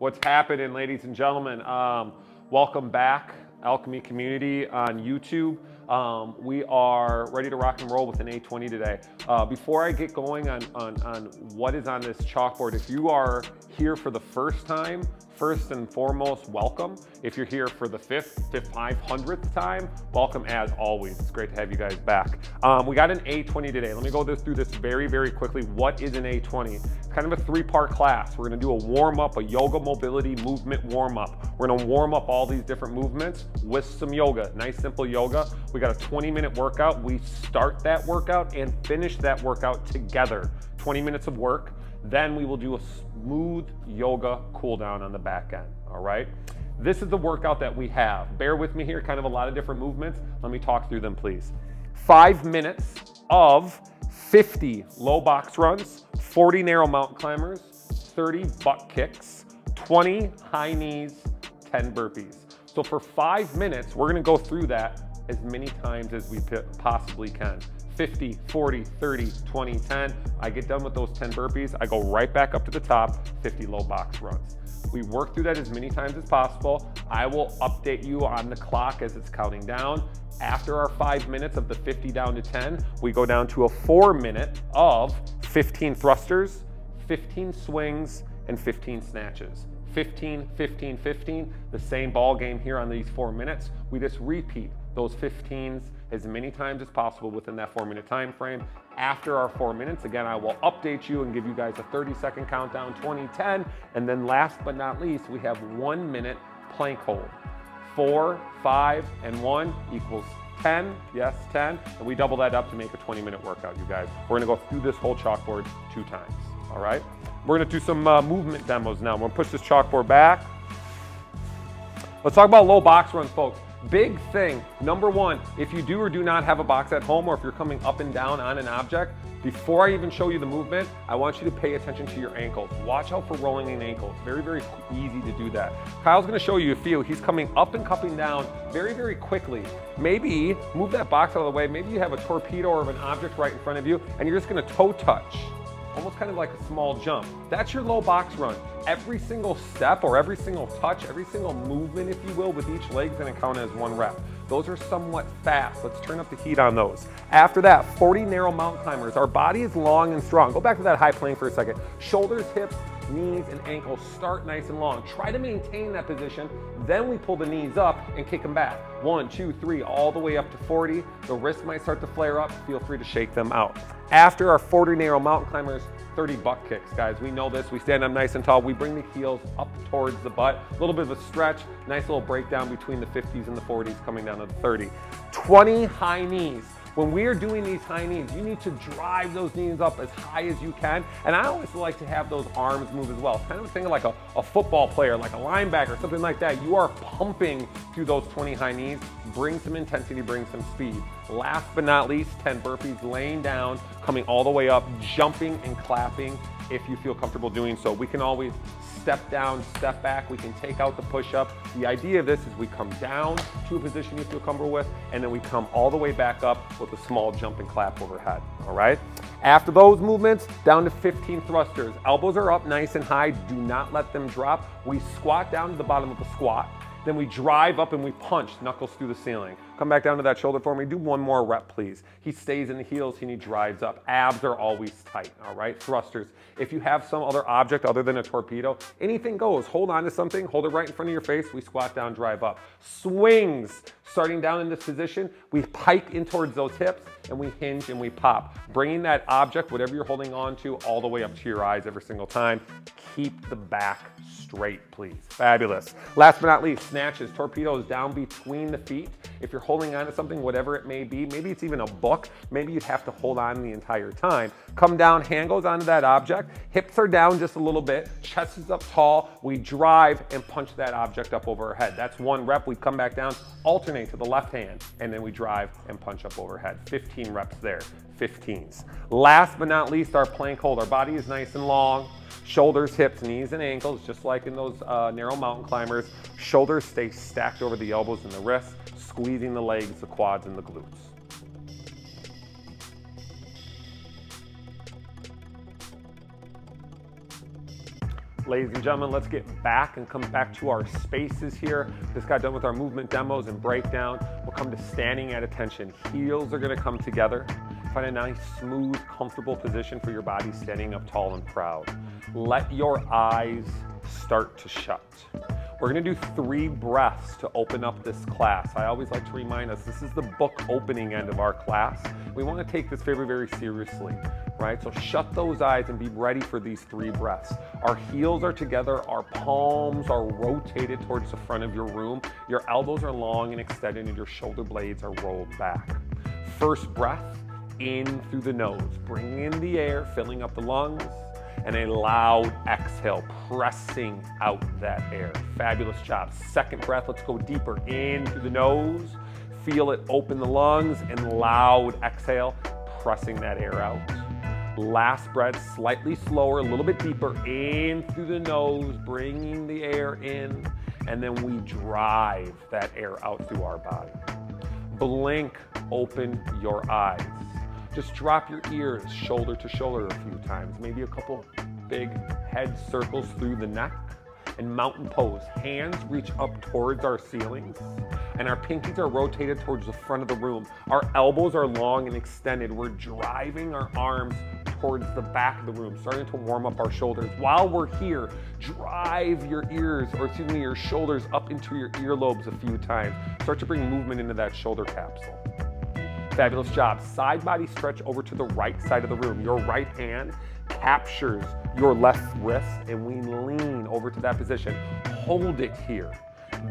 What's happening, ladies and gentlemen? Um, welcome back, Alchemy community on YouTube. Um, we are ready to rock and roll with an A20 today. Uh, before I get going on, on, on what is on this chalkboard, if you are here for the first time, first and foremost, welcome. If you're here for the fifth, to 500th time, welcome as always. It's great to have you guys back. Um, we got an A20 today. Let me go this, through this very, very quickly. What is an A20? It's kind of a three-part class. We're gonna do a warm-up, a yoga mobility movement warm-up. We're gonna warm up all these different movements with some yoga, nice simple yoga. We got a 20-minute workout. We start that workout and finish that workout together. 20 minutes of work. Then we will do a smooth yoga cool down on the back end, all right? This is the workout that we have. Bear with me here, kind of a lot of different movements. Let me talk through them, please. Five minutes of 50 low box runs, 40 narrow mountain climbers, 30 butt kicks, 20 high knees, 10 burpees. So for five minutes, we're gonna go through that as many times as we possibly can. 50, 40, 30, 20, 10. I get done with those 10 burpees, I go right back up to the top, 50 low box runs. We work through that as many times as possible. I will update you on the clock as it's counting down. After our five minutes of the 50 down to 10, we go down to a four minute of 15 thrusters, 15 swings, and 15 snatches. 15, 15, 15, the same ball game here on these four minutes. We just repeat those 15s as many times as possible within that four minute time frame. After our four minutes, again, I will update you and give you guys a 30 second countdown, 2010. And then last but not least, we have one minute plank hold. Four, five, and one equals 10, yes, 10. And we double that up to make a 20 minute workout, you guys. We're gonna go through this whole chalkboard two times, all right? We're gonna do some uh, movement demos now. We're gonna push this chalkboard back. Let's talk about low box runs, folks. Big thing, number one, if you do or do not have a box at home or if you're coming up and down on an object, before I even show you the movement, I want you to pay attention to your ankles. Watch out for rolling in ankles. Very, very easy to do that. Kyle's gonna show you a few. He's coming up and cupping down very, very quickly. Maybe move that box out of the way. Maybe you have a torpedo or an object right in front of you and you're just gonna toe touch almost kind of like a small jump. That's your low box run. Every single step or every single touch, every single movement, if you will, with each leg is gonna count as one rep. Those are somewhat fast. Let's turn up the heat on those. After that, 40 narrow mountain climbers. Our body is long and strong. Go back to that high plank for a second. Shoulders, hips, knees, and ankles start nice and long. Try to maintain that position. Then we pull the knees up and kick them back. One, two, three, all the way up to 40. The wrists might start to flare up. Feel free to shake them out. After our 40 narrow mountain climbers, 30 butt kicks, guys. We know this. We stand up nice and tall. We bring the heels up towards the butt. A little bit of a stretch. Nice little breakdown between the 50s and the 40s coming down to the 30. 20 high knees. When we are doing these high knees, you need to drive those knees up as high as you can. And I always like to have those arms move as well. Kind of thinking like a, a football player, like a linebacker, something like that. You are pumping through those 20 high knees. Bring some intensity, bring some speed. Last but not least, 10 burpees, laying down, coming all the way up, jumping and clapping if you feel comfortable doing so. We can always step down, step back. We can take out the push-up. The idea of this is we come down to a position you feel comfortable with, and then we come all the way back up with a small jump and clap overhead, all right? After those movements, down to 15 thrusters. Elbows are up nice and high. Do not let them drop. We squat down to the bottom of the squat. Then we drive up and we punch, knuckles through the ceiling. Come back down to that shoulder for me. Do one more rep, please. He stays in the heels and he drives up. Abs are always tight, all right? Thrusters. If you have some other object other than a torpedo, anything goes. Hold on to something, hold it right in front of your face. We squat down, drive up. Swings. Starting down in this position, we pike in towards those hips and we hinge and we pop. Bringing that object, whatever you're holding on to, all the way up to your eyes every single time. Keep the back straight, please. Fabulous. Last but not least, snatches. Torpedoes down between the feet. If you're holding on to something, whatever it may be, maybe it's even a book, maybe you'd have to hold on the entire time. Come down, hand goes onto that object, hips are down just a little bit, chest is up tall, we drive and punch that object up over our head. That's one rep, we come back down, alternate to the left hand, and then we drive and punch up overhead. 15 reps there, 15s. Last but not least, our plank hold. Our body is nice and long, shoulders, hips, knees, and ankles, just like in those uh, narrow mountain climbers. Shoulders stay stacked over the elbows and the wrists, squeezing the legs, the quads, and the glutes. Ladies and gentlemen, let's get back and come back to our spaces here. Just got done with our movement demos and breakdown. We'll come to standing at attention. Heels are gonna come together. Find a nice, smooth, comfortable position for your body standing up tall and proud. Let your eyes start to shut. We're gonna do three breaths to open up this class. I always like to remind us, this is the book opening end of our class. We wanna take this very, very seriously, right? So shut those eyes and be ready for these three breaths. Our heels are together, our palms are rotated towards the front of your room, your elbows are long and extended, and your shoulder blades are rolled back. First breath, in through the nose, bringing in the air, filling up the lungs and a loud exhale, pressing out that air. Fabulous job. Second breath, let's go deeper in through the nose. Feel it open the lungs and loud exhale, pressing that air out. Last breath, slightly slower, a little bit deeper in through the nose, bringing the air in, and then we drive that air out through our body. Blink, open your eyes. Just drop your ears shoulder to shoulder a few times, maybe a couple big head circles through the neck. And mountain pose, hands reach up towards our ceilings and our pinkies are rotated towards the front of the room. Our elbows are long and extended. We're driving our arms towards the back of the room, starting to warm up our shoulders. While we're here, drive your ears, or excuse me, your shoulders up into your earlobes a few times. Start to bring movement into that shoulder capsule. Fabulous job. Side body stretch over to the right side of the room. Your right hand captures your left wrist and we lean over to that position. Hold it here.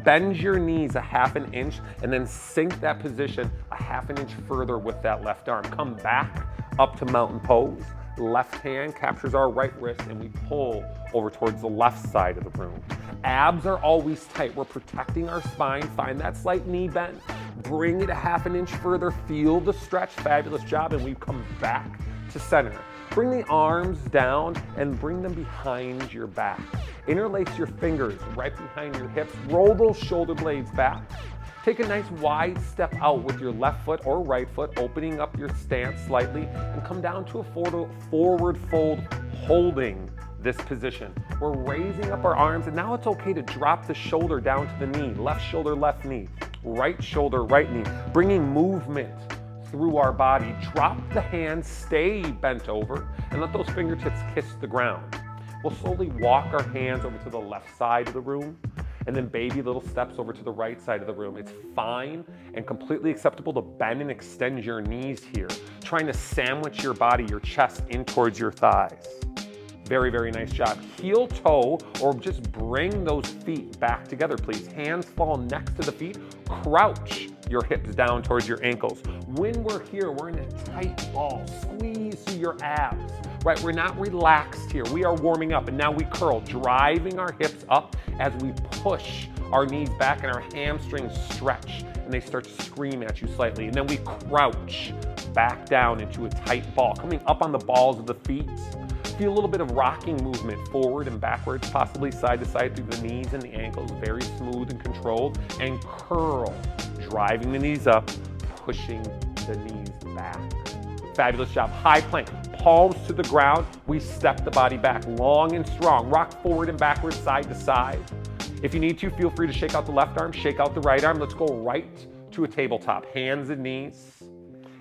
Bend your knees a half an inch and then sink that position a half an inch further with that left arm. Come back up to mountain pose. Left hand captures our right wrist and we pull over towards the left side of the room. Abs are always tight. We're protecting our spine. Find that slight knee bend. Bring it a half an inch further. Feel the stretch. Fabulous job. And we come back to center. Bring the arms down and bring them behind your back. Interlace your fingers right behind your hips. Roll those shoulder blades back. Take a nice wide step out with your left foot or right foot, opening up your stance slightly, and come down to a forward fold, holding this position. We're raising up our arms, and now it's okay to drop the shoulder down to the knee. Left shoulder, left knee. Right shoulder, right knee. Bringing movement through our body. Drop the hands, stay bent over, and let those fingertips kiss the ground. We'll slowly walk our hands over to the left side of the room and then baby little steps over to the right side of the room. It's fine and completely acceptable to bend and extend your knees here, trying to sandwich your body, your chest in towards your thighs. Very, very nice job. Heel toe, or just bring those feet back together, please. Hands fall next to the feet. Crouch your hips down towards your ankles. When we're here, we're in a tight ball. Squeeze through your abs, right? We're not relaxed here. We are warming up, and now we curl, driving our hips up as we push our knees back and our hamstrings stretch, and they start to scream at you slightly. And then we crouch back down into a tight ball, coming up on the balls of the feet Feel a little bit of rocking movement forward and backwards, possibly side to side through the knees and the ankles, very smooth and controlled. And curl, driving the knees up, pushing the knees back. Fabulous job. High plank, palms to the ground. We step the body back long and strong. Rock forward and backwards, side to side. If you need to, feel free to shake out the left arm, shake out the right arm. Let's go right to a tabletop, hands and knees.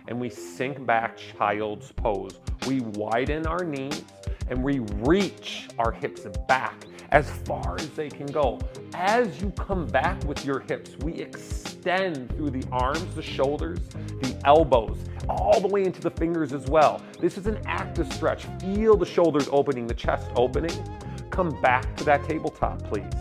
And we sink back, child's pose. We widen our knees and we reach our hips back as far as they can go. As you come back with your hips, we extend through the arms, the shoulders, the elbows, all the way into the fingers as well. This is an active stretch. Feel the shoulders opening, the chest opening. Come back to that tabletop, please.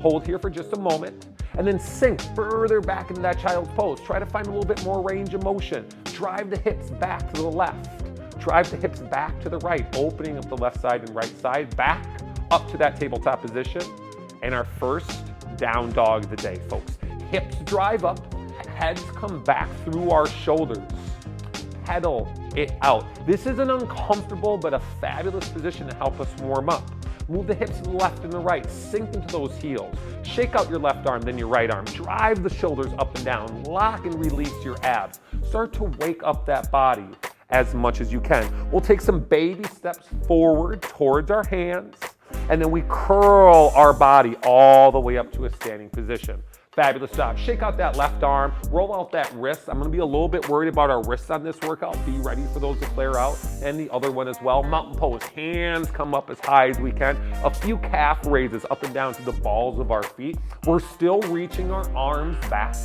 Hold here for just a moment and then sink further back into that child's pose. Try to find a little bit more range of motion. Drive the hips back to the left. Drive the hips back to the right, opening up the left side and right side, back up to that tabletop position. And our first down dog of the day, folks. Hips drive up, heads come back through our shoulders. Pedal it out. This is an uncomfortable but a fabulous position to help us warm up. Move the hips left and the right. Sink into those heels. Shake out your left arm, then your right arm. Drive the shoulders up and down. Lock and release your abs. Start to wake up that body as much as you can. We'll take some baby steps forward towards our hands and then we curl our body all the way up to a standing position. Fabulous job. Shake out that left arm, roll out that wrist. I'm gonna be a little bit worried about our wrists on this workout. Be ready for those to flare out. And the other one as well. Mountain pose, hands come up as high as we can. A few calf raises up and down to the balls of our feet. We're still reaching our arms back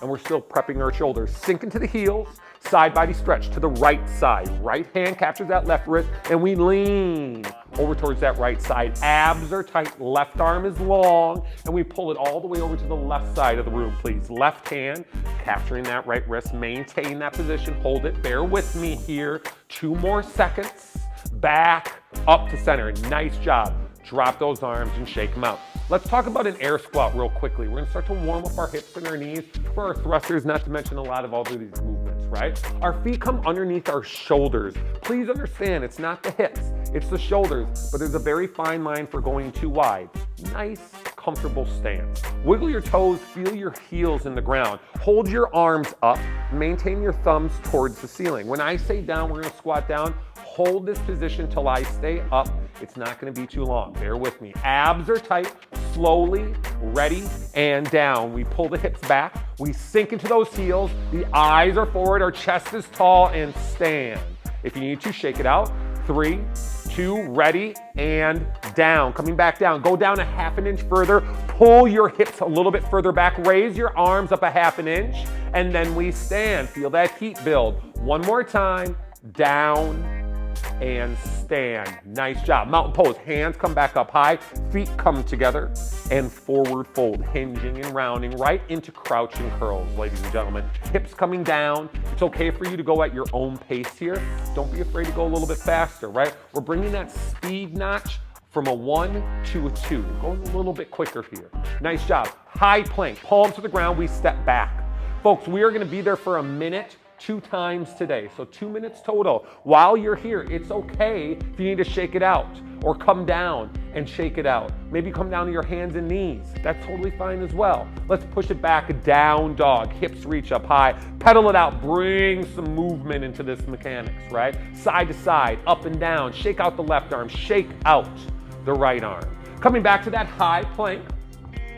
and we're still prepping our shoulders. Sink into the heels, Side body stretch to the right side. Right hand captures that left wrist and we lean over towards that right side. Abs are tight, left arm is long, and we pull it all the way over to the left side of the room, please. Left hand capturing that right wrist. Maintain that position, hold it. Bear with me here. Two more seconds. Back up to center. Nice job. Drop those arms and shake them out. Let's talk about an air squat real quickly. We're gonna start to warm up our hips and our knees for our thrusters, not to mention a lot of all these movements, right? Our feet come underneath our shoulders. Please understand, it's not the hips, it's the shoulders, but there's a very fine line for going too wide. Nice, comfortable stance. Wiggle your toes, feel your heels in the ground. Hold your arms up, maintain your thumbs towards the ceiling. When I say down, we're gonna squat down, hold this position till I stay up. It's not gonna be too long, bear with me. Abs are tight, slowly, ready, and down. We pull the hips back, we sink into those heels, the eyes are forward, our chest is tall, and stand. If you need to, shake it out. Three, two, ready, and down. Coming back down, go down a half an inch further, pull your hips a little bit further back, raise your arms up a half an inch, and then we stand. Feel that heat build. One more time, down, and stand. Nice job. Mountain pose, hands come back up high, feet come together, and forward fold, hinging and rounding right into crouching curls, ladies and gentlemen. Hips coming down. It's okay for you to go at your own pace here. Don't be afraid to go a little bit faster, right? We're bringing that speed notch from a one to a two. Going a little bit quicker here. Nice job. High plank, palms to the ground, we step back. Folks, we are gonna be there for a minute two times today. So two minutes total. While you're here, it's okay if you need to shake it out or come down and shake it out. Maybe come down to your hands and knees. That's totally fine as well. Let's push it back, down dog, hips reach up high, pedal it out, bring some movement into this mechanics, right? Side to side, up and down, shake out the left arm, shake out the right arm. Coming back to that high plank,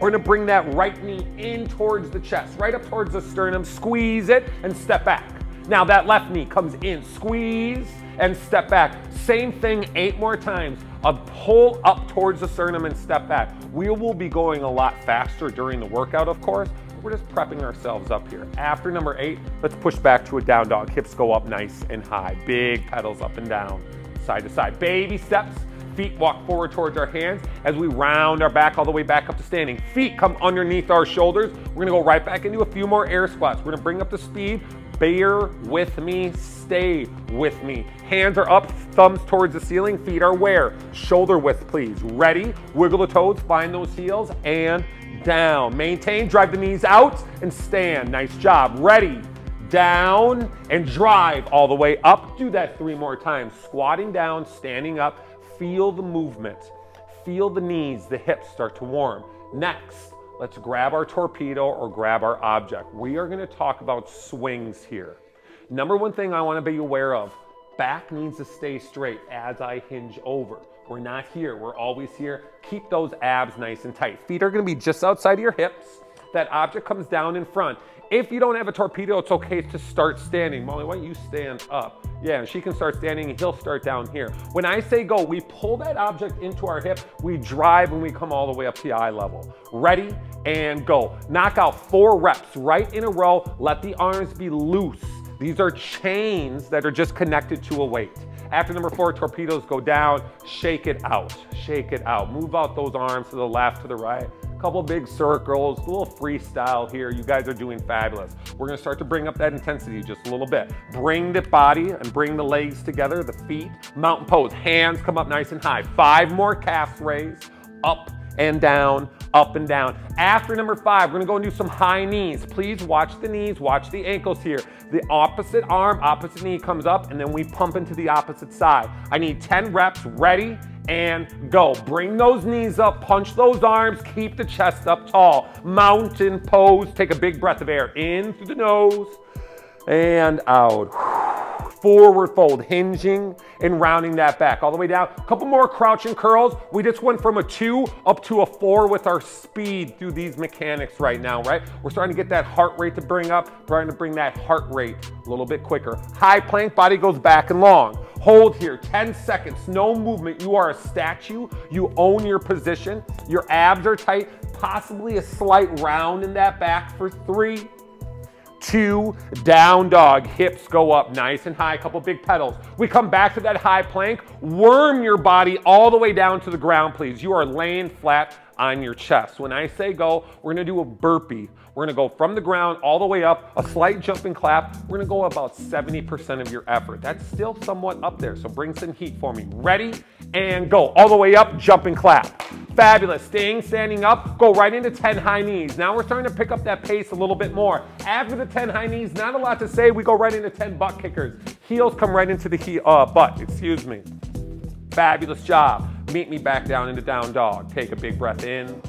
we're gonna bring that right knee in towards the chest, right up towards the sternum, squeeze it and step back. Now that left knee comes in, squeeze and step back. Same thing eight more times. A pull up towards the sternum and step back. We will be going a lot faster during the workout, of course. We're just prepping ourselves up here. After number eight, let's push back to a down dog. Hips go up nice and high. Big pedals up and down, side to side. Baby steps Feet walk forward towards our hands as we round our back all the way back up to standing. Feet come underneath our shoulders. We're gonna go right back into a few more air squats. We're gonna bring up the speed. Bear with me, stay with me. Hands are up, thumbs towards the ceiling, feet are where? Shoulder width, please. Ready? Wiggle the toes, find those heels, and down. Maintain, drive the knees out, and stand. Nice job. Ready? Down, and drive all the way up. Do that three more times. Squatting down, standing up, Feel the movement. Feel the knees, the hips start to warm. Next, let's grab our torpedo or grab our object. We are gonna talk about swings here. Number one thing I wanna be aware of, back needs to stay straight as I hinge over. We're not here, we're always here. Keep those abs nice and tight. Feet are gonna be just outside of your hips. That object comes down in front. If you don't have a torpedo, it's okay to start standing. Molly, why don't you stand up? Yeah, she can start standing and he'll start down here. When I say go, we pull that object into our hip, we drive and we come all the way up to the eye level. Ready and go. Knock out four reps right in a row. Let the arms be loose. These are chains that are just connected to a weight. After number four, torpedoes go down, shake it out, shake it out. Move out those arms to the left, to the right couple big circles, a little freestyle here. You guys are doing fabulous. We're gonna start to bring up that intensity just a little bit. Bring the body and bring the legs together, the feet. Mountain pose, hands come up nice and high. Five more calf raise, up and down, up and down. After number five, we're gonna go and do some high knees. Please watch the knees, watch the ankles here. The opposite arm, opposite knee comes up, and then we pump into the opposite side. I need 10 reps, ready, and go. Bring those knees up, punch those arms, keep the chest up tall. Mountain pose, take a big breath of air in through the nose and out. forward fold, hinging and rounding that back all the way down. A couple more crouching curls. We just went from a two up to a four with our speed through these mechanics right now, right? We're starting to get that heart rate to bring up, trying to bring that heart rate a little bit quicker. High plank, body goes back and long. Hold here, 10 seconds, no movement. You are a statue. You own your position. Your abs are tight, possibly a slight round in that back for three, two, down dog, hips go up nice and high, a couple big pedals. We come back to that high plank, worm your body all the way down to the ground, please. You are laying flat on your chest. When I say go, we're gonna do a burpee. We're gonna go from the ground all the way up, a slight jump and clap. We're gonna go about 70% of your effort. That's still somewhat up there, so bring some heat for me. Ready? And go. All the way up, jump and clap. Fabulous. Staying standing up, go right into 10 high knees. Now we're starting to pick up that pace a little bit more. After the 10 high knees, not a lot to say. We go right into 10 butt kickers. Heels come right into the he uh, butt, excuse me. Fabulous job. Meet me back down into down dog. Take a big breath in.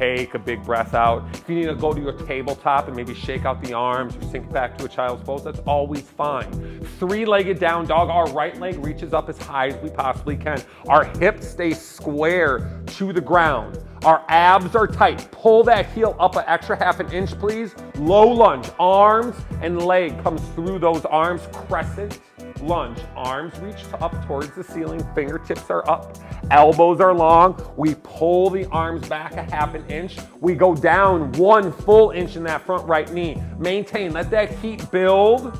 Take a big breath out. If you need to go to your tabletop and maybe shake out the arms or sink back to a child's pose, that's always fine. Three-legged down dog. Our right leg reaches up as high as we possibly can. Our hips stay square to the ground. Our abs are tight. Pull that heel up an extra half an inch, please. Low lunge. Arms and leg comes through those arms. Crescent lunge. Arms reach up towards the ceiling, fingertips are up, elbows are long. We pull the arms back a half an inch. We go down one full inch in that front right knee. Maintain, let that heat build.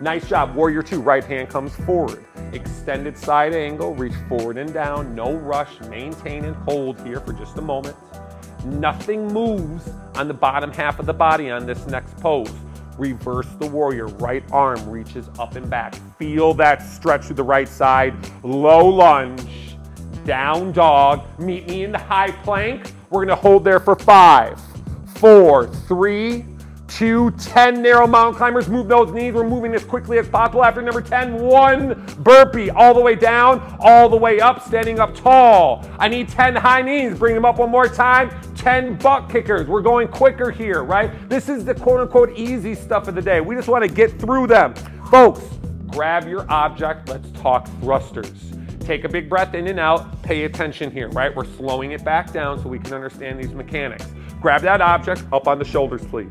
Nice job. Warrior two, right hand comes forward. Extended side angle, reach forward and down. No rush, maintain and hold here for just a moment. Nothing moves on the bottom half of the body on this next pose. Reverse the warrior. Right arm reaches up and back. Feel that stretch to the right side. Low lunge. Down dog. Meet me in the high plank. We're to hold there for five, four, three, two, 10 narrow mountain climbers. Move those knees. We're moving as quickly as possible. After number 10, one burpee all the way down, all the way up, standing up tall. I need 10 high knees. Bring them up one more time. 10 butt kickers. We're going quicker here, right? This is the quote unquote easy stuff of the day. We just want to get through them. Folks, grab your object. Let's talk thrusters. Take a big breath in and out. Pay attention here, right? We're slowing it back down so we can understand these mechanics. Grab that object up on the shoulders, please.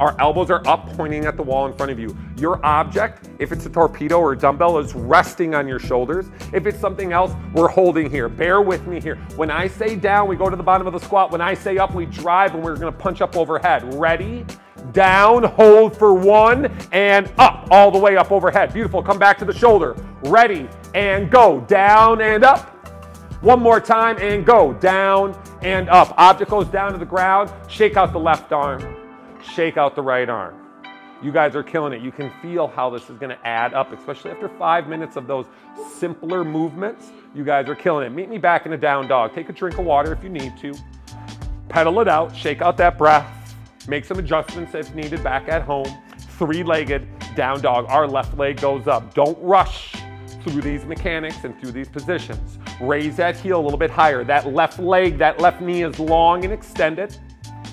Our elbows are up, pointing at the wall in front of you. Your object, if it's a torpedo or a dumbbell, is resting on your shoulders. If it's something else, we're holding here. Bear with me here. When I say down, we go to the bottom of the squat. When I say up, we drive and we're gonna punch up overhead. Ready? Down, hold for one, and up, all the way up overhead. Beautiful, come back to the shoulder. Ready, and go. Down and up. One more time, and go. Down and up. Object goes down to the ground. Shake out the left arm shake out the right arm. You guys are killing it. You can feel how this is gonna add up, especially after five minutes of those simpler movements. You guys are killing it. Meet me back in a down dog. Take a drink of water if you need to. Pedal it out, shake out that breath, make some adjustments if needed back at home. Three-legged down dog. Our left leg goes up. Don't rush through these mechanics and through these positions. Raise that heel a little bit higher. That left leg, that left knee is long and extended.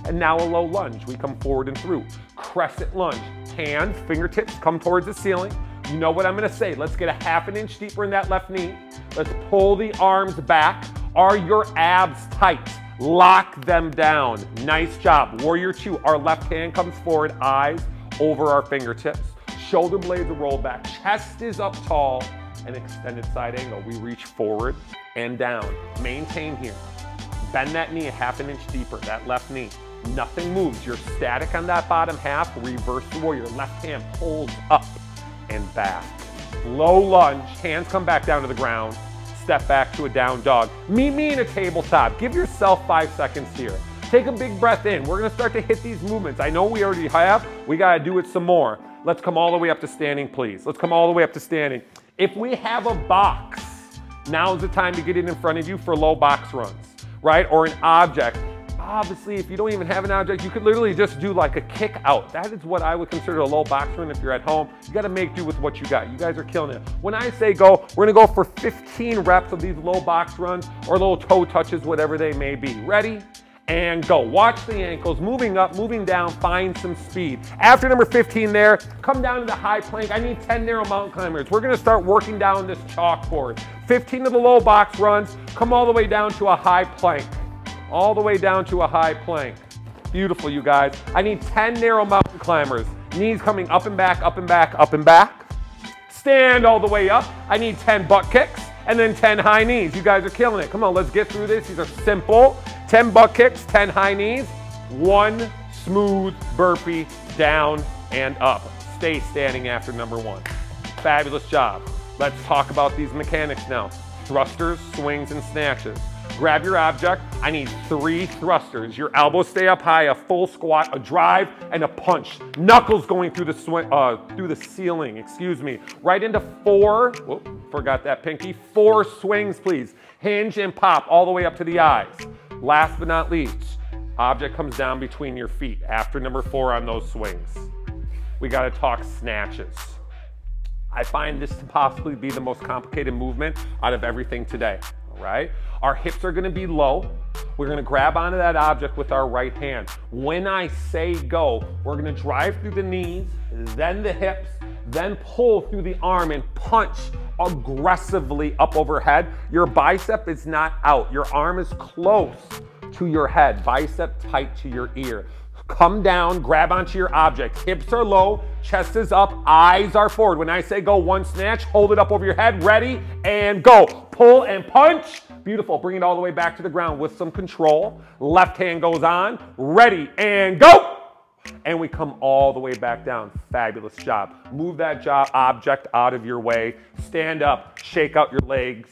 And now a low lunge. We come forward and through. Crescent lunge. Hands, fingertips come towards the ceiling. You know what I'm gonna say. Let's get a half an inch deeper in that left knee. Let's pull the arms back. Are your abs tight? Lock them down. Nice job. Warrior two, our left hand comes forward, eyes over our fingertips. Shoulder blades are rolled back. Chest is up tall. and extended side angle. We reach forward and down. Maintain here. Bend that knee a half an inch deeper, that left knee. Nothing moves. You're static on that bottom half. Reverse warrior. Left hand pulls up and back. Low lunge. Hands come back down to the ground. Step back to a down dog. Meet me in a tabletop. Give yourself five seconds here. Take a big breath in. We're gonna start to hit these movements. I know we already have. We gotta do it some more. Let's come all the way up to standing, please. Let's come all the way up to standing. If we have a box, now is the time to get it in front of you for low box runs, right? Or an object obviously, if you don't even have an object, you could literally just do like a kick out. That is what I would consider a low box run if you're at home. You gotta make do with what you got. You guys are killing it. When I say go, we're gonna go for 15 reps of these low box runs or little toe touches, whatever they may be. Ready? and go. Watch the ankles, moving up, moving down, find some speed. After number 15 there, come down to the high plank. I need 10 narrow mountain climbers. We're gonna start working down this chalkboard. 15 of the low box runs, come all the way down to a high plank. All the way down to a high plank. Beautiful, you guys. I need 10 narrow mountain climbers. Knees coming up and back, up and back, up and back. Stand all the way up. I need 10 butt kicks and then 10 high knees. You guys are killing it. Come on, let's get through this. These are simple. 10 butt kicks, 10 high knees, one smooth burpee down and up. Stay standing after number one. Fabulous job. Let's talk about these mechanics now. Thrusters, swings, and snatches. Grab your object. I need three thrusters. Your elbows stay up high, a full squat, a drive, and a punch. Knuckles going through the uh, through the ceiling, excuse me. Right into four, whoop, forgot that pinky. Four swings, please. Hinge and pop all the way up to the eyes. Last but not least, object comes down between your feet after number four on those swings. We gotta talk snatches. I find this to possibly be the most complicated movement out of everything today, all right? Our hips are gonna be low. We're gonna grab onto that object with our right hand. When I say go, we're gonna drive through the knees, then the hips, then pull through the arm and punch aggressively up overhead. Your bicep is not out. Your arm is close to your head, bicep tight to your ear. Come down, grab onto your object. Hips are low, chest is up, eyes are forward. When I say go one snatch, hold it up over your head, ready, and go. Pull and punch. Beautiful. Bring it all the way back to the ground with some control. Left hand goes on, ready, and go and we come all the way back down. Fabulous job. Move that job object out of your way. Stand up, shake out your legs,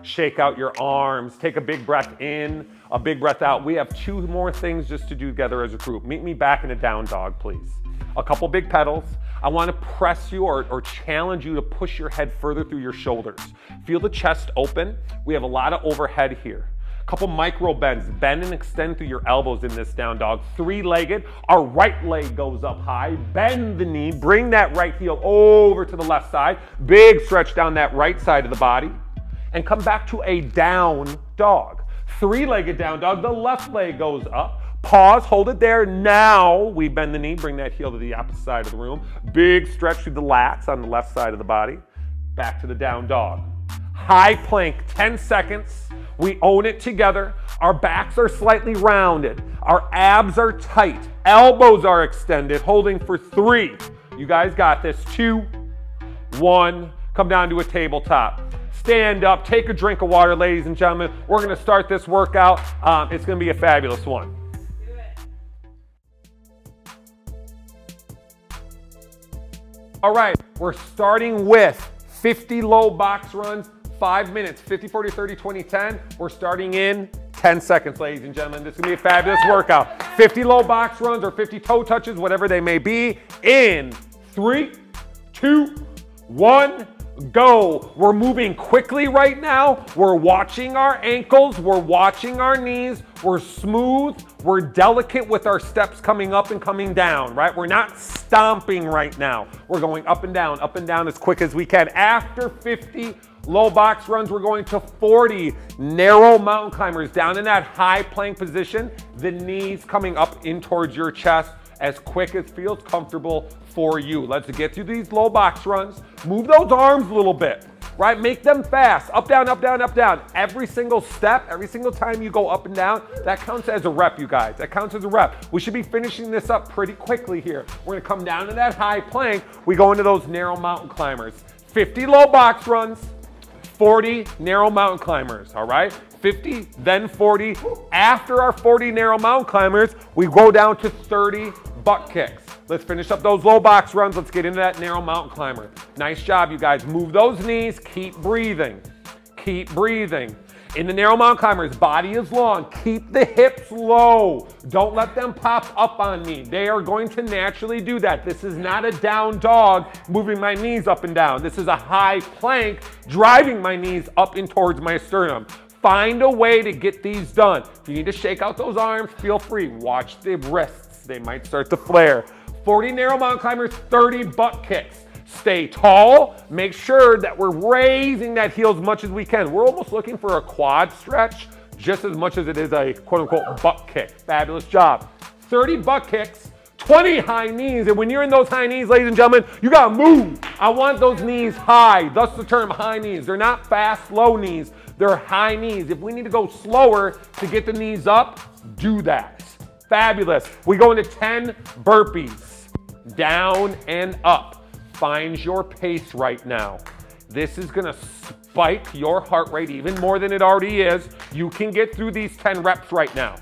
shake out your arms, take a big breath in, a big breath out. We have two more things just to do together as a group. Meet me back in a down dog, please. A couple big pedals. I want to press you or, or challenge you to push your head further through your shoulders. Feel the chest open. We have a lot of overhead here. A Couple micro bends, bend and extend through your elbows in this down dog. Three-legged, our right leg goes up high, bend the knee, bring that right heel over to the left side. Big stretch down that right side of the body. And come back to a down dog. Three-legged down dog, the left leg goes up. Pause, hold it there. Now we bend the knee, bring that heel to the opposite side of the room. Big stretch through the lats on the left side of the body. Back to the down dog. High plank, 10 seconds. We own it together. Our backs are slightly rounded. Our abs are tight. Elbows are extended, holding for three. You guys got this. Two, one. Come down to a tabletop. Stand up, take a drink of water, ladies and gentlemen. We're to start this workout. Um, it's to be a fabulous one. All right, we're starting with 50 low box runs, five minutes, 50, 40, 30, 20, 10. We're starting in 10 seconds, ladies and gentlemen. This is gonna be a fabulous workout. 50 low box runs or 50 toe touches, whatever they may be, in three, two, one, go. We're moving quickly right now. We're watching our ankles. We're watching our knees. We're smooth. We're delicate with our steps coming up and coming down, right? We're not stomping right now. We're going up and down, up and down as quick as we can. After 50 Low box runs, we're going to 40 narrow mountain climbers down in that high plank position, the knees coming up in towards your chest as quick as feels comfortable for you. Let's get through these low box runs. Move those arms a little bit, right? Make them fast. Up, down, up, down, up, down. Every single step, every single time you go up and down, that counts as a rep, you guys. That counts as a rep. We should be finishing this up pretty quickly here. We're gonna come down to that high plank. We go into those narrow mountain climbers. 50 low box runs, 40 narrow mountain climbers, all right? 50, then 40. After our 40 narrow mountain climbers, we go down to 30 butt kicks. Let's finish up those low box runs. Let's get into that narrow mountain climber. Nice job, you guys. Move those knees. Keep breathing. Keep breathing. In the narrow mountain climbers, body is long. Keep the hips low. Don't let them pop up on me. They are going to naturally do that. This is not a down dog moving my knees up and down. This is a high plank driving my knees up and towards my sternum. Find a way to get these done. If you need to shake out those arms, feel free. Watch the wrists. They might start to flare. 40 narrow mountain climbers, 30 butt kicks. Stay tall. Make sure that we're raising that heel as much as we can. We're almost looking for a quad stretch. just as much as it is a quote unquote butt kick. Fabulous job. 30 butt kicks, 20 high knees. And when you're in those high knees, ladies and gentlemen, you gotta move. I want those knees high, thus the term high knees. They're not fast, low knees, they're high knees. If we need to go slower to get the knees up, do that. Fabulous. We go into 10 burpees, down and up. Find your pace right now. This is gonna spike your heart rate even more than it already is. You can get through these 10 reps right now.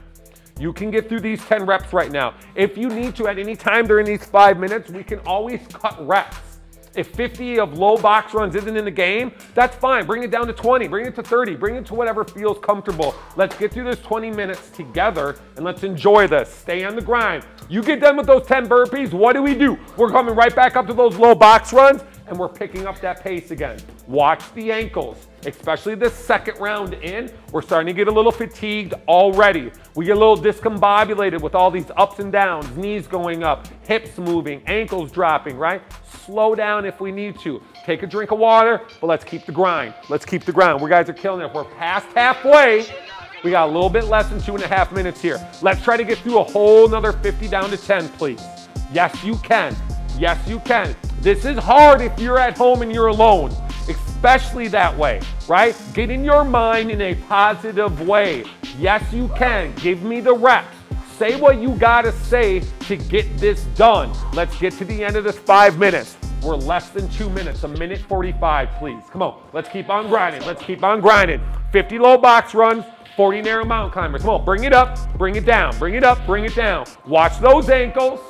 You can get through these 10 reps right now. If you need to at any time during these five minutes, we can always cut reps. If 50 of low box runs isn't in the game, that's fine. Bring it down to 20, bring it to 30, bring it to whatever feels comfortable. Let's get through this 20 minutes together and let's enjoy this. Stay on the grind. You get done with those 10 burpees, what do we do? We're coming right back up to those low box runs and we're picking up that pace again. Watch the ankles, especially the second round in. We're starting to get a little fatigued already. We get a little discombobulated with all these ups and downs, knees going up, hips moving, ankles dropping, right? Slow down if we need to. Take a drink of water, but let's keep the grind. Let's keep the grind. We guys are killing it. If We're past halfway. We got a little bit less than two and a half minutes here. Let's try to get through a whole another 50 down to 10, please. Yes, you can. Yes, you can. This is hard if you're at home and you're alone, especially that way, right? Get in your mind in a positive way. Yes, you can. Give me the reps. Say what you gotta say to get this done. Let's get to the end of this five minutes. We're less than two minutes, a minute 45, please. Come on, let's keep on grinding. Let's keep on grinding. 50 low box runs, 40 narrow mountain climbers. Come on, bring it up, bring it down, bring it up, bring it down. Watch those ankles,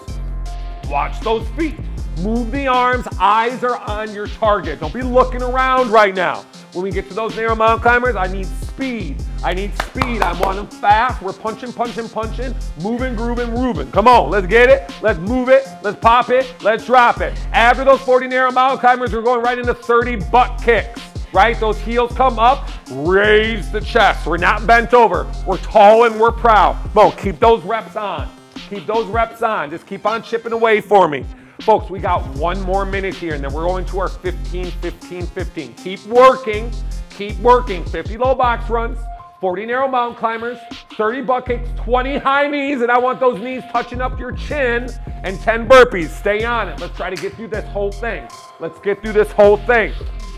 watch those feet. Move the arms, eyes are on your target. Don't be looking around right now. When we get to those narrow mountain climbers, I need speed. I need speed. I want them fast. We're punching, punching, punching, moving, grooving, grooving. Come on, let's get it. Let's move it. Let's pop it. Let's drop it. After those 40 narrow mountain climbers, we're going right into 30 butt kicks right? Those heels come up, raise the chest. We're not bent over. We're tall and we're proud. Mo, keep those reps on. Keep those reps on. Just keep on chipping away for me. Folks, we got one more minute here and then we're going to our 15, 15, 15. Keep working, keep working. 50 low box runs, 40 narrow mountain climbers, 30 butt kicks, 20 high knees, and I want those knees touching up your chin, and 10 burpees. Stay on it. Let's try to get through this whole thing. Let's get through this whole thing.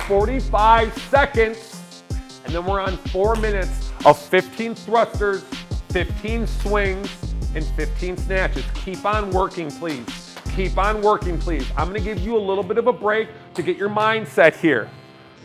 45 seconds, and then we're on four minutes of 15 thrusters, 15 swings, and 15 snatches. Keep on working, please. Keep on working, please. I'm gonna give you a little bit of a break to get your mindset here.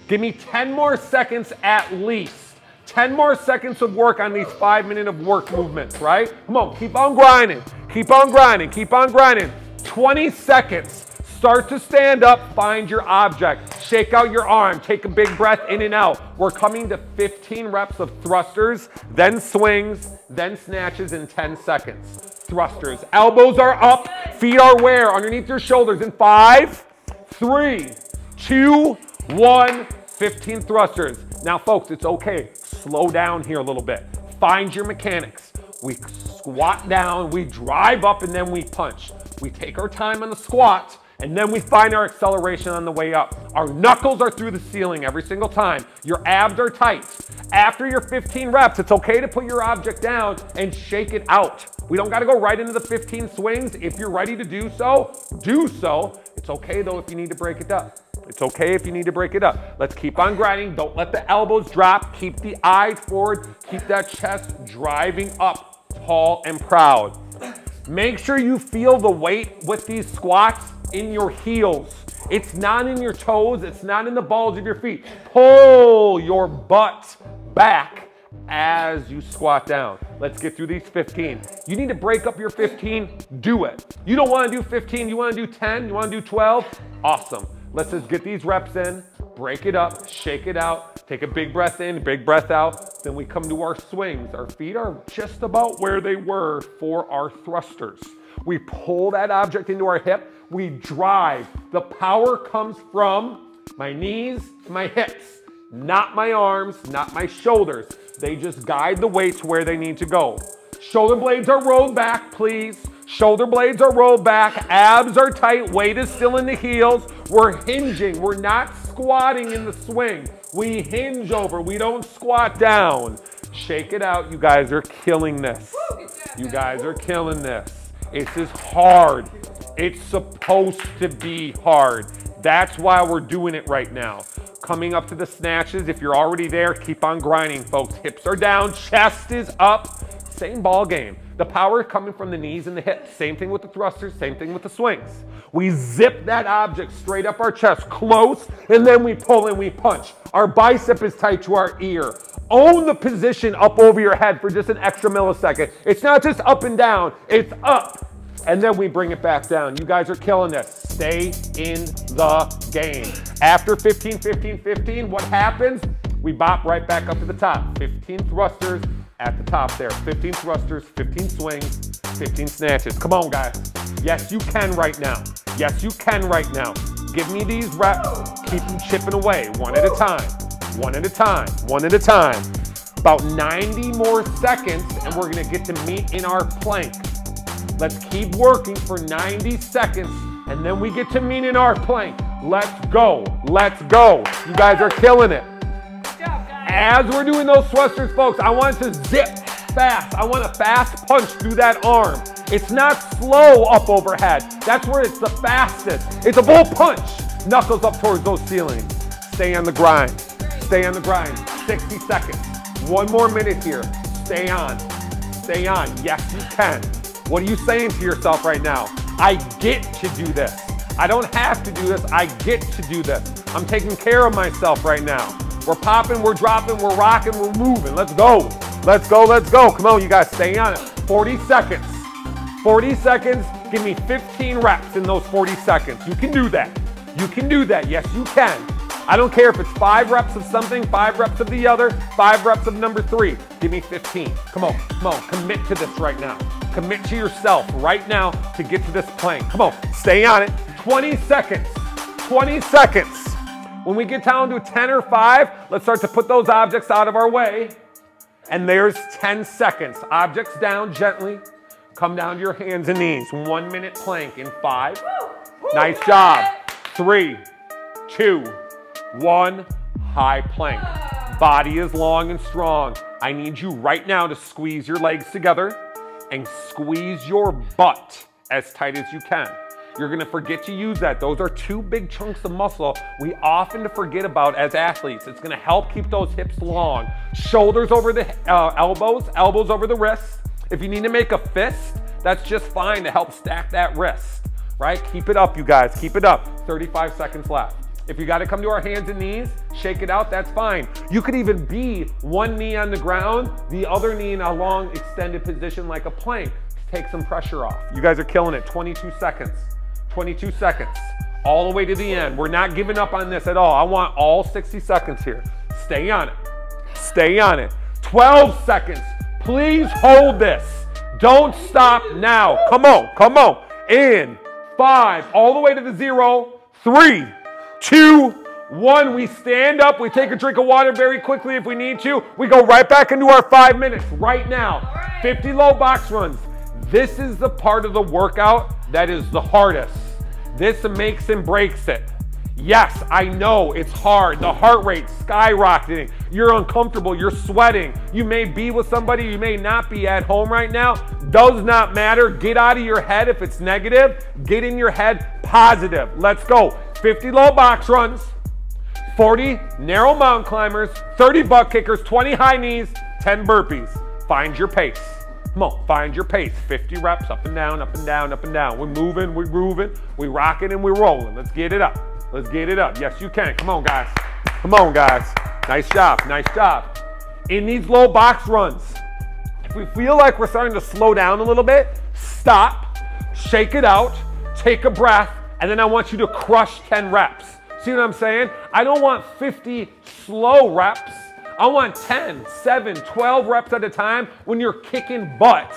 Give me 10 more seconds at least. 10 more seconds of work on these five minute of work movements, right? Come on, keep on grinding. Keep on grinding, keep on grinding. 20 seconds. Start to stand up, find your object. Shake out your arm, take a big breath in and out. We're coming to 15 reps of thrusters, then swings, then snatches in 10 seconds. Thrusters. Elbows are up, feet are where? Underneath your shoulders in five, three, two, one. 15 thrusters. Now, folks, it's okay. Slow down here a little bit. Find your mechanics. We squat down, we drive up, and then we punch. We take our time on the squat and then we find our acceleration on the way up. Our knuckles are through the ceiling every single time. Your abs are tight. After your 15 reps, it's okay to put your object down and shake it out. We don't gotta go right into the 15 swings. If you're ready to do so, do so. It's okay though if you need to break it up. It's okay if you need to break it up. Let's keep on grinding. Don't let the elbows drop. Keep the eyes forward. Keep that chest driving up, tall and proud. Make sure you feel the weight with these squats in your heels. It's not in your toes. It's not in the balls of your feet. Pull your butt back as you squat down. Let's get through these 15. You need to break up your 15, do it. You don't wanna do 15, you wanna do 10, you wanna do 12, awesome. Let's just get these reps in, break it up, shake it out, take a big breath in, big breath out. Then we come to our swings. Our feet are just about where they were for our thrusters. We pull that object into our hip, we drive. The power comes from my knees, my hips, not my arms, not my shoulders. They just guide the weight to where they need to go. Shoulder blades are rolled back, please. Shoulder blades are rolled back, abs are tight, weight is still in the heels. We're hinging, we're not squatting in the swing. We hinge over, we don't squat down. Shake it out. You guys are killing this. You guys are killing this. This is hard. It's supposed to be hard. That's why we're doing it right now. Coming up to the snatches, if you're already there, keep on grinding, folks. Hips are down, chest is up. Same ball game. The power coming from the knees and the hips. Same thing with the thrusters, same thing with the swings. We zip that object straight up our chest, close, and then we pull and we punch. Our bicep is tight to our ear. Own the position up over your head for just an extra millisecond. It's not just up and down, it's up and then we bring it back down. You guys are killing this. Stay in the game. After 15, 15, 15, what happens? We bop right back up to the top. 15 thrusters at the top there. 15 thrusters, 15 swings, 15 snatches. Come on, guys. Yes, you can right now. Yes, you can right now. Give me these reps. Keep them chipping away one at a time. One at a time. One at a time. About 90 more seconds, and we're gonna get to meet in our plank. Let's keep working for 90 seconds and then we get to meet in our plank. Let's go. Let's go. You guys are killing it. As we're doing those thrusters, folks, I want to zip fast. I want a fast punch through that arm. It's not slow up overhead. That's where it's the fastest. It's a bull punch. Knuckles up towards those ceilings. Stay on the grind. Stay on the grind. 60 seconds. One more minute here. Stay on. Stay on. Yes, you can. What are you saying to yourself right now? I get to do this. I don't have to do this. I get to do this. I'm taking care of myself right now. We're popping, we're dropping, we're rocking, we're moving. Let's go. Let's go, let's go. Come on, you guys, stay on it. 40 seconds. 40 seconds. Give me 15 reps in those 40 seconds. You can do that. You can do that. Yes, you can. I don't care if it's five reps of something, five reps of the other, five reps of number three. Give me 15. Come on, come on, commit to this right now. Commit to yourself right now to get to this plank. Come on, stay on it. 20 seconds, 20 seconds. When we get down to 10 or five, let's start to put those objects out of our way. And there's 10 seconds. Objects down gently. Come down to your hands and knees. One minute plank in five. Nice job. Three, two, one, high plank. Body is long and strong. I need you right now to squeeze your legs together and squeeze your butt as tight as you can. You're gonna forget to use that. Those are two big chunks of muscle we often forget about as athletes. It's gonna help keep those hips long. Shoulders over the uh, elbows, elbows over the wrists. If you need to make a fist, that's just fine to help stack that wrist, right? Keep it up, you guys, keep it up. 35 seconds left. If you got to come to our hands and knees, shake it out, that's fine. You could even be one knee on the ground, the other knee in a long extended position like a plank to take some pressure off. You guys are killing it. 22 seconds. 22 seconds. All the way to the end. We're not giving up on this at all. I want all 60 seconds here. Stay on it. Stay on it. 12 seconds. Please hold this. Don't stop now. Come on, come on. In five, all the way to the zero, three, two, one. We stand up. We take a drink of water very quickly if we need to. We go right back into our five minutes right now. 50 low box runs. This is the part of the workout that is the hardest. This makes and breaks it. Yes, I know it's hard. The heart rate skyrocketing. You're uncomfortable. You're sweating. You may be with somebody. You may not be at home right now. Does not matter. Get out of your head if it's negative. Get in your head positive. Let's go. 50 low box runs, 40 narrow mountain climbers, 30 butt kickers, 20 high knees, 10 burpees. Find your pace. Come on, find your pace. 50 reps, up and down, up and down, up and down. We're moving, we're moving, we're rocking, and we're rolling. Let's get it up. Let's get it up. Yes, you can. Come on, guys. Come on, guys. Nice job. Nice job. In these low box runs, if we feel like we're starting to slow down a little bit, stop, shake it out, take a breath, and then I want you to crush 10 reps. See what I'm saying? I don't want 50 slow reps. I want 10, 7, 12 reps at a time when you're kicking butt.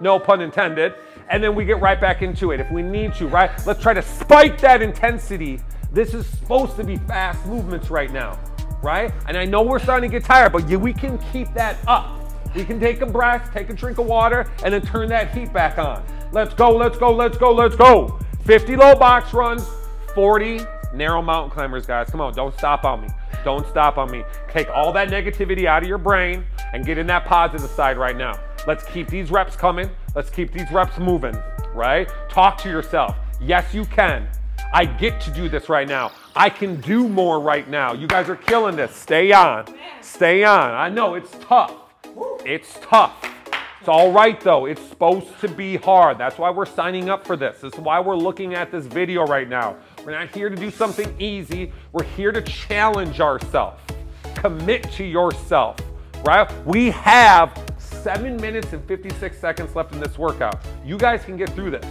No pun intended. And then we get right back into it if we need to, right? Let's try to spike that intensity. This is supposed to be fast movements right now, right? And I know we're starting to get tired, but we can keep that up. We can take a breath, take a drink of water, and then turn that heat back on. Let's go, let's go, let's go, let's go. 50 low box runs, 40 narrow mountain climbers, guys. Come on, don't stop on me. Don't stop on me. Take all that negativity out of your brain and get in that positive side right now. Let's keep these reps coming. Let's keep these reps moving, right? Talk to yourself. Yes, you can. I get to do this right now. I can do more right now. You guys are killing this. Stay on. Stay on. I know it's tough. It's tough. All right though. It's supposed to be hard. That's why we're signing up for this. This is why we're looking at this video right now. We're not here to do something easy. We're here to challenge ourselves. Commit to yourself, right? We have seven minutes and 56 seconds left in this workout. You guys can get through this.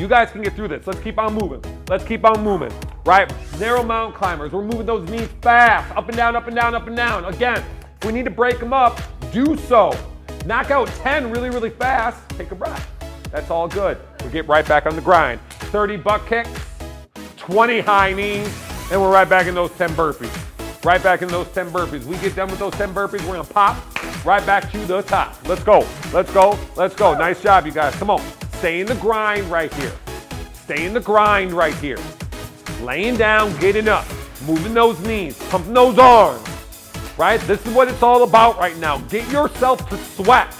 You guys can get through this. Let's keep on moving. Let's keep on moving, right? Narrow mountain climbers. We're moving those knees fast, up and down, up and down, up and down. Again, if we need to break them up, do so. Knock out 10 really, really fast. Take a breath. That's all good. We get right back on the grind. 30 butt kicks, 20 high knees, and we're right back in those 10 burpees. Right back in those 10 burpees. We get done with those 10 burpees, we're gonna pop right back to the top. Let's go, let's go, let's go. Nice job, you guys. Come on. Stay in the grind right here. Stay in the grind right here. Laying down, getting up, moving those knees, pumping those arms right? This is what it's all about right now. Get yourself to sweat,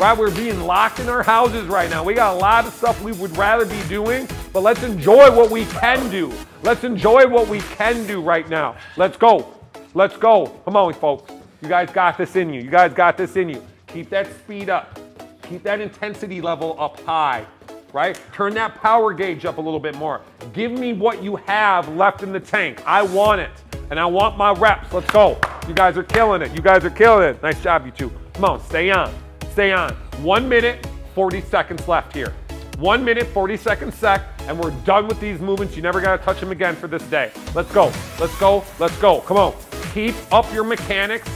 right? We're being locked in our houses right now. We got a lot of stuff we would rather be doing, but let's enjoy what we can do. Let's enjoy what we can do right now. Let's go. Let's go. Come on, folks. You guys got this in you. You guys got this in you. Keep that speed up. Keep that intensity level up high, right? Turn that power gauge up a little bit more. Give me what you have left in the tank. I want it and I want my reps. Let's go. You guys are killing it. You guys are killing it. Nice job, you two. Come on, stay on. Stay on. One minute, 40 seconds left here. One minute, 40 seconds sec, and we're done with these movements. You never gotta touch them again for this day. Let's go. Let's go. Let's go. Come on. Keep up your mechanics.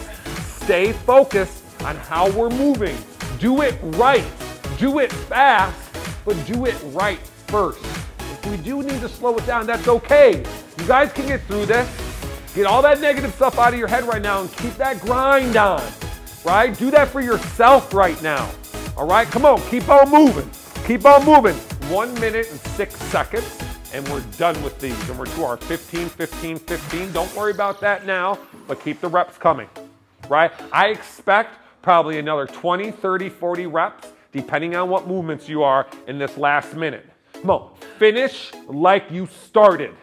Stay focused on how we're moving. Do it right. Do it fast, but do it right first. If we do need to slow it down, that's okay. You guys can get through this. Get all that negative stuff out of your head right now and keep that grind on, right? Do that for yourself right now, all right? Come on, keep on moving. Keep on moving. One minute and six seconds, and we're done with these. And we're to our 15, 15, 15. Don't worry about that now, but keep the reps coming, right? I expect probably another 20, 30, 40 reps, depending on what movements you are in this last minute. Come on, finish like you started.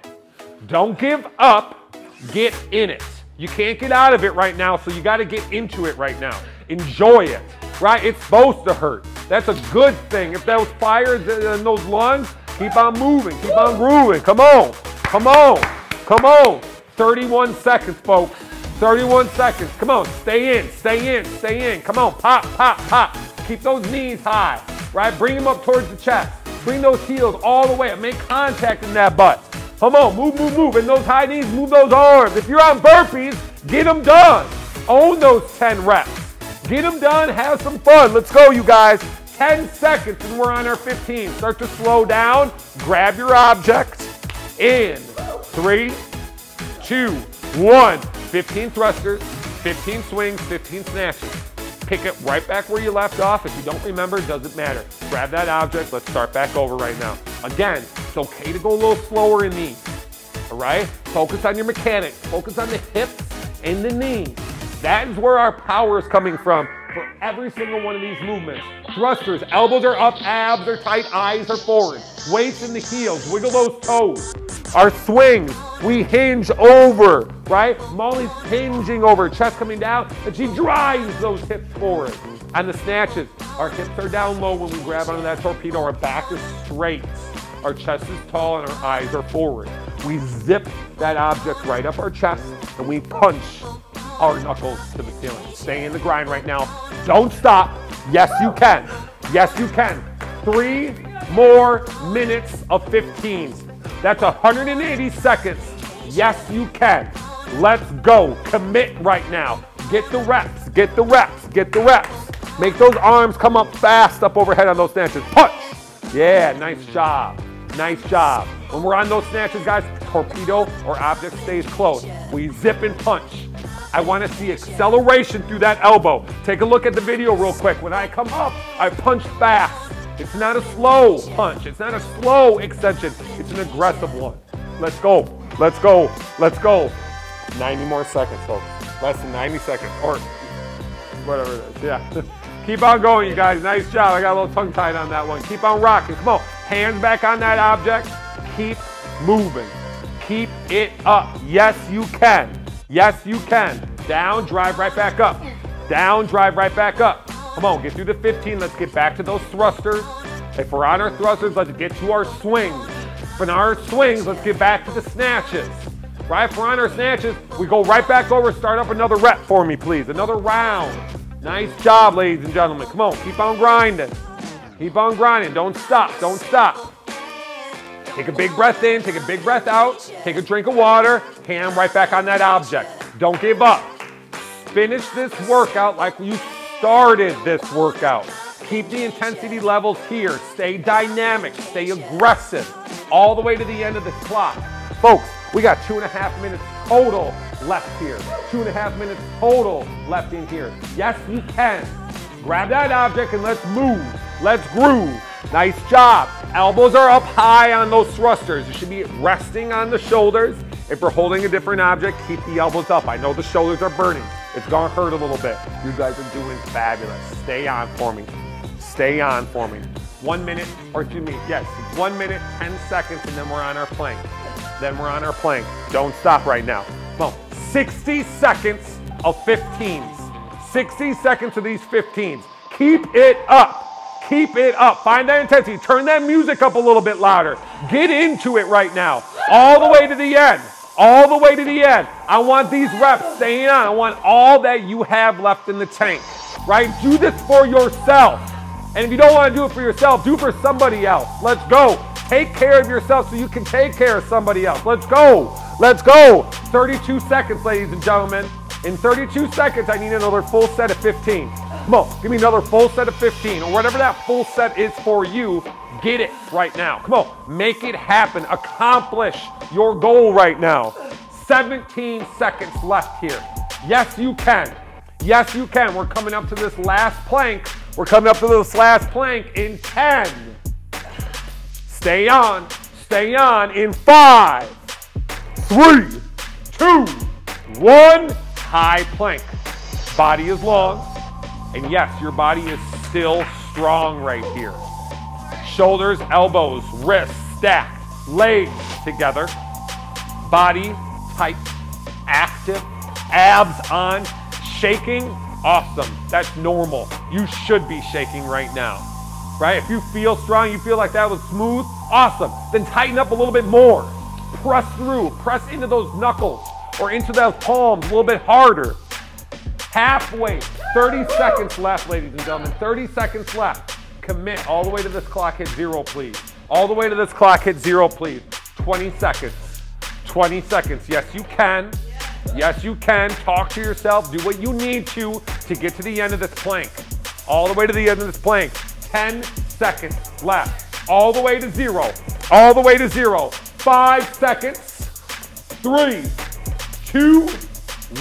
Don't give up Get in it. You can't get out of it right now, so you got to get into it right now. Enjoy it, right? It's supposed to hurt. That's a good thing. If those fires in those lungs, keep on moving, keep on grooving. Come on, come on, come on. 31 seconds, folks. 31 seconds. Come on, stay in, stay in, stay in. Come on, pop, pop, pop. Keep those knees high, right? Bring them up towards the chest. Bring those heels all the way. up. Make contact in that butt. Come on, move, move, move. And those high knees, move those arms. If you're on burpees, get them done. Own those 10 reps. Get them done, have some fun. Let's go, you guys. 10 seconds and we're on our 15. Start to slow down. Grab your object. In three, two, one. 15 thrusters, 15 swings, 15 snatches. Pick it right back where you left off. If you don't remember, it doesn't matter. Grab that object. Let's start back over right now. Again, it's okay to go a little slower in these. All right? Focus on your mechanics. Focus on the hips and the knees. That is where our power is coming from for every single one of these movements. Thrusters, elbows are up, abs are tight, eyes are forward. Weights in the heels, wiggle those toes. Our swings, we hinge over, right? Molly's hinging over, chest coming down, and she drives those hips forward. And the snatches, our hips are down low when we grab onto that torpedo, our back is straight. Our chest is tall and our eyes are forward. We zip that object right up our chest and we punch our knuckles to the ceiling. Stay in the grind right now. Don't stop. Yes, you can. Yes, you can. Three more minutes of 15. That's 180 seconds. Yes, you can. Let's go. Commit right now. Get the reps. Get the reps. Get the reps. Make those arms come up fast up overhead on those snatches. Punch. Yeah, nice mm-hmm. job. Nice job. When we're on those snatches, guys, torpedo or object stays close. We zip and punch. I want to see acceleration through that elbow. Take a look at the video real quick. When I come up, I punch fast. It's not a slow punch. It's not a slow extension. It's an aggressive one. Let's go. Let's go. Let's go. 90 more seconds, folks. Less than 90 seconds. Or whatever it is, yeah. Keep on going, you guys. Nice job. I got a little tongue tied on that one. Keep on rocking. Come on. Hands back on that object. Keep moving. Keep it up. Yes, you can. Yes, you can. Down, drive right back up. Down, drive right back up. Come on, get through the 15. Let's get back to those thrusters. If we're on our thrusters, let's get to our swings. For our swings, let's get back to the snatches. Right, if we're on our snatches, we go right back over, start up another rep for me, please. Another round. Nice job, ladies and gentlemen. Come on, keep on grinding. Keep on grinding. Don't stop. Don't stop. Take a big breath in, take a big breath out, take a drink of water, hand right back on that object. Don't give up. Finish this workout like you started this workout. Keep the intensity levels here. Stay dynamic, stay aggressive, all the way to the end of the clock. Folks, we got two and a half minutes total left here. Two and a half minutes total left in here. Yes, you can. Grab that object and let's move. Let's groove. Nice job. Elbows are up high on those thrusters. You should be resting on the shoulders. If we're holding a different object, keep the elbows up. I know the shoulders are burning. It's gonna hurt a little bit. You guys are doing fabulous. Stay on for me. Stay on for me. One minute, or two minutes. Yes, one minute, 10 seconds, and then we're on our plank. Then we're on our plank. Don't stop right now. On. 60 seconds of 15s. 60 seconds of these 15s. Keep it up. Keep it up. Find that intensity. Turn that music up a little bit louder. Get into it right now. All the way to the end. All the way to the end. I want these reps staying on. I want all that you have left in the tank. Right? Do this for yourself. And if you don't want to do it for yourself, do for somebody else. Let's go. Take care of yourself so you can take care of somebody else. Let's go. Let's go. 32 seconds, ladies and gentlemen. In 32 seconds, I need another full set of 15. Come on, give me another full set of 15 or whatever that full set is for you. Get it right now. Come on, make it happen. Accomplish your goal right now. 17 seconds left here. Yes, you can. Yes, you can. We're coming up to this last plank. We're coming up to this last plank in 10. Stay on. Stay on in five, three, two, one. High plank. Body is long. And yes, your body is still strong right here. Shoulders, elbows, wrists stacked, legs together, body tight, active, abs on, shaking, awesome. That's normal. You should be shaking right now, right? If you feel strong, you feel like that was smooth, awesome. Then tighten up a little bit more. Press through, press into those knuckles or into those palms a little bit harder. Halfway, 30 seconds left, ladies and gentlemen, 30 seconds left. Commit all the way to this clock hit zero, please. All the way to this clock hit zero, please. 20 seconds, 20 seconds. Yes, you can. Yes, you can. Talk to yourself. Do what you need to to get to the end of this plank. All the way to the end of this plank. 10 seconds left. All the way to zero. All the way to zero. Five seconds. Three, two,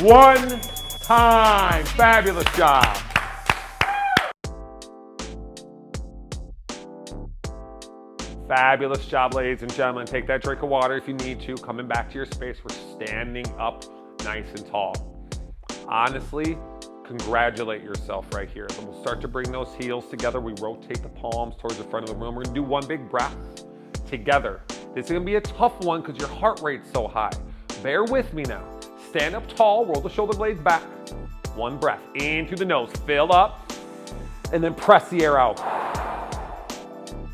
one time. Fabulous job. Fabulous job, ladies and gentlemen. Take that drink of water if you need to. Coming back to your space, we're standing up nice and tall. Honestly, congratulate yourself right here. So we'll start to bring those heels together. We rotate the palms towards the front of the room. We're gonna do one big breath together. This is gonna be a tough one because your heart rate's so high. Bear with me now. Stand up tall, roll the shoulder blades back. One breath in through the nose, fill up, and then press the air out.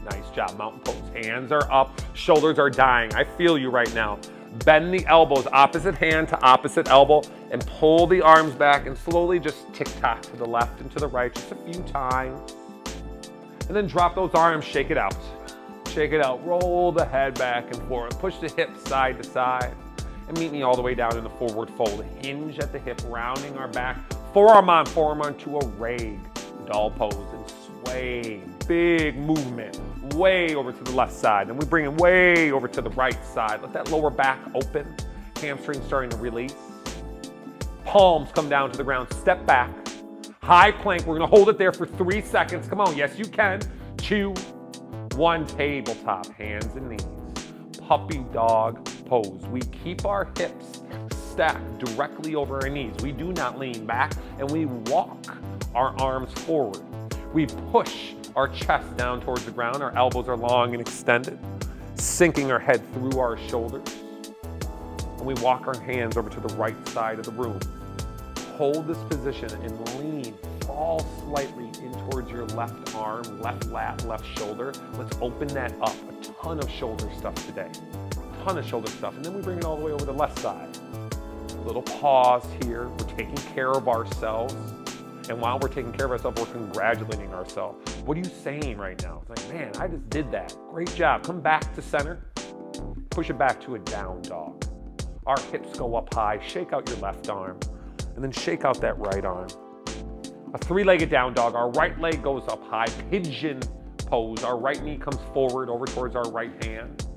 Nice job, mountain pose. Hands are up, shoulders are dying. I feel you right now. Bend the elbows, opposite hand to opposite elbow, and pull the arms back and slowly just tick-tock to the left and to the right just a few times. And then drop those arms, shake it out. Shake it out, roll the head back and forth, push the hips side to side and meet me all the way down in the forward fold. Hinge at the hip, rounding our back. Forearm on, forearm on to a rag. Doll pose and sway. Big movement. Way over to the left side. Then we bring it way over to the right side. Let that lower back open. hamstrings starting to release. Palms come down to the ground. Step back. High plank. We're going to hold it there for three seconds. Come on. Yes, you can. Two, one. Tabletop. Hands and knees. Puppy dog pose. We keep our hips stacked directly over our knees. We do not lean back and we walk our arms forward. We push our chest down towards the ground. Our elbows are long and extended, sinking our head through our shoulders. And we walk our hands over to the right side of the room. Hold this position and lean, fall slightly in towards your left arm, left lat, left shoulder. Let's open that up. A ton of shoulder stuff today. A ton of shoulder stuff. And then we bring it all the way over the left side. Little pause here. We're taking care of ourselves. And while we're taking care of ourselves, we're congratulating ourselves. What are you saying right now? It's like, man, I just did that. Great job. Come back to center. Push it back to a down dog. Our hips go up high. Shake out your left arm. And then shake out that right arm. A three-legged down dog. Our right leg goes up high. Pigeon pose. Our right knee comes forward over towards our right hand.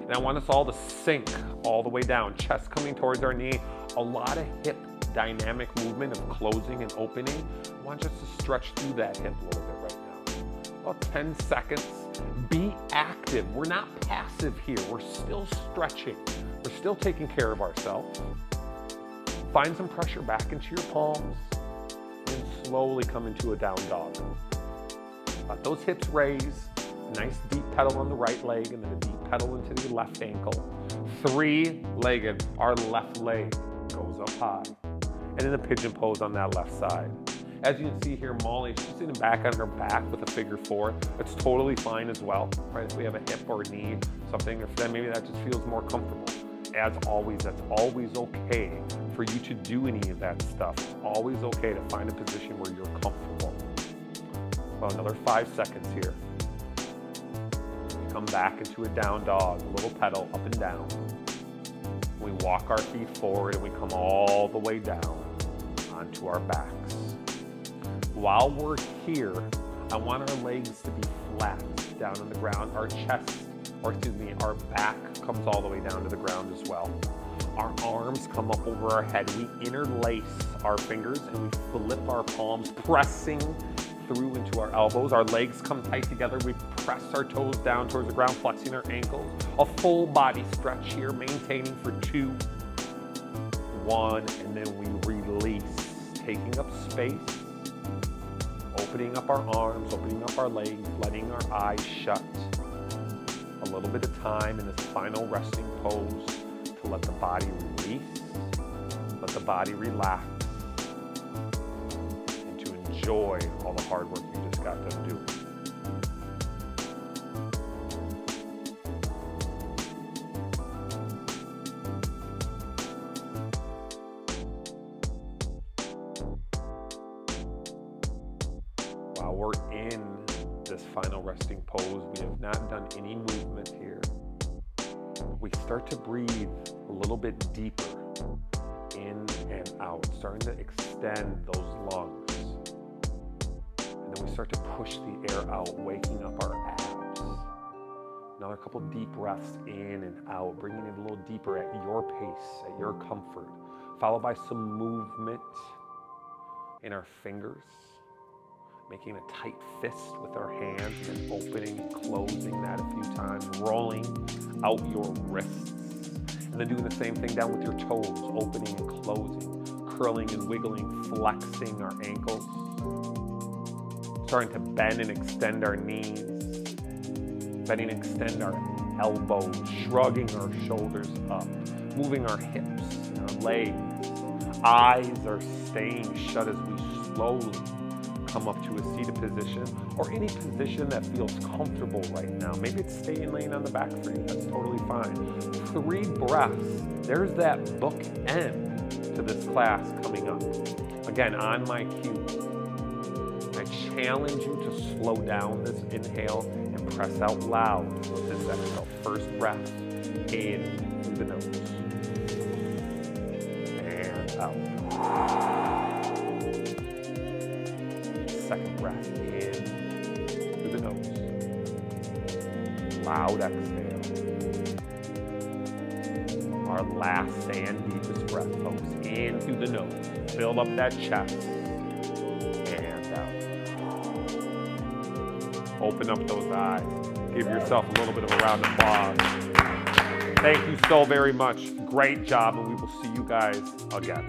And I want us all to sink all the way down. Chest coming towards our knee. A lot of hip dynamic movement of closing and opening. I want us to stretch through that hip a little bit right now. About 10 seconds. Be active. We're not passive here. We're still stretching. We're still taking care of ourselves. Find some pressure back into your palms slowly come into a down dog. Let those hips raise. Nice deep pedal on the right leg and then a deep pedal into the left ankle. Three-legged, our left leg goes up high and then a pigeon pose on that left side. As you can see here, Molly, she's sitting back on her back with a figure four. That's totally fine as well, right? If we have a hip or a knee, something, or for them, maybe that just feels more comfortable. As always, that's always okay for you to do any of that stuff. It's always okay to find a position where you're comfortable. Well, another five seconds here. We come back into a down dog, a little pedal up and down. We walk our feet forward and we come all the way down onto our backs. While we're here, I want our legs to be flat down on the ground. Our chest, or excuse me, our back comes all the way down to the ground as well. Our arms come up over our head. We interlace our fingers and we flip our palms, pressing through into our elbows. Our legs come tight together. We press our toes down towards the ground, flexing our ankles. A full body stretch here, maintaining for two, one, and then we release, taking up space, opening up our arms, opening up our legs, letting our eyes shut. Little bit of time in this final resting pose to let the body release, let the body relax, and to enjoy all the hard work breaths in and out, bringing it a little deeper at your pace, at your comfort, followed by some movement in our fingers making a tight fist with our hands and opening and closing that a few times, rolling out your wrists. And then doing the same thing down with your toes, opening and closing, curling and wiggling, flexing our ankles. Starting to bend and extend our knees, bending and extend our elbows, shrugging our shoulders up, moving our hips and our legs. Eyes are staying shut as we slowly come up to a seated position or any position that feels comfortable right now. Maybe it's staying laying on the back for you. That's totally fine. Three breaths. There's that book end to this class coming up. Again, on my cue. I challenge you to slow down this inhale and press out loud. First breath in through the nose and out second breath in through the nose. Loud exhale. Our last and deepest breath, folks. In through the nose. Build up that chest. And out. Open up those eyes. Give yourself little bit of a round of applause. Thank you so very much. Great job, and we will see you guys again.